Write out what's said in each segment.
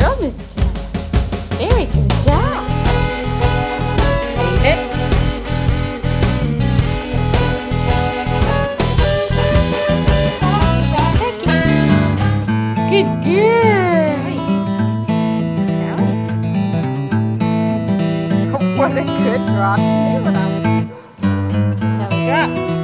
girl. Very good job. Leave it. Good girl. What a good rock. Leave it up. Now drop.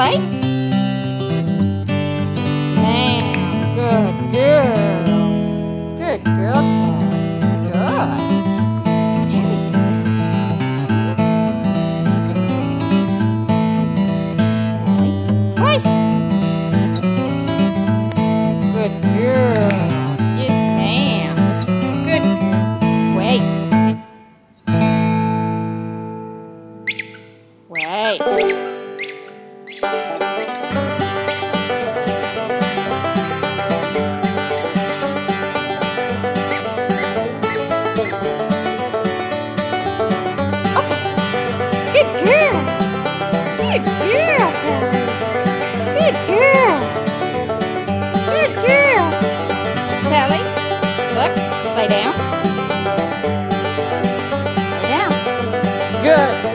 place. Good girl. Good girl. Good. Very good. Good girl. Yes, ma'am. Good. Wait. Wait. Good. Good girl. Good girl. Look, lay down. Lay down. Good.